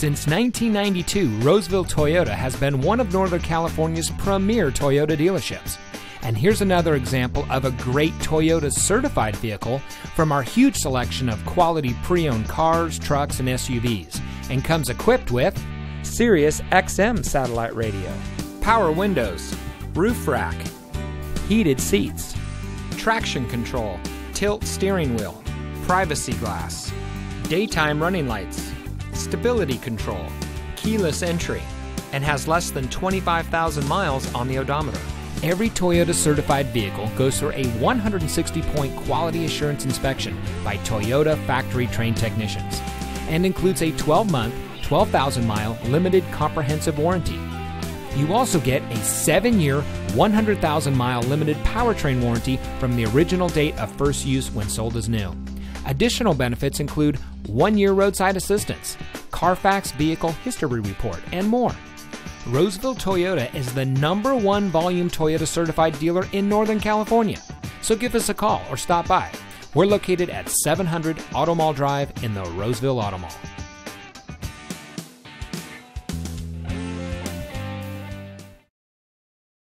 Since 1992, Roseville Toyota has been one of Northern California's premier Toyota dealerships. And here's another example of a great Toyota certified vehicle from our huge selection of quality pre owned cars, trucks, and SUVs, and comes equipped with Sirius XM satellite radio, power windows, roof rack, heated seats, traction control, tilt steering wheel, privacy glass, daytime running lights, stability control, keyless entry, and has less than 25,000 miles on the odometer. Every Toyota certified vehicle goes through a 160 point quality assurance inspection by Toyota factory trained technicians and includes a 12 month, 12,000 mile limited comprehensive warranty. You also get a 7 year, 100,000 mile limited powertrain warranty from the original date of first use when sold as new. Additional benefits include one year roadside assistance, Carfax vehicle history report, and more. Roseville Toyota is the number one volume Toyota certified dealer in Northern California. So give us a call or stop by. We're located at 700 Auto Mall Drive in the Roseville Auto Mall.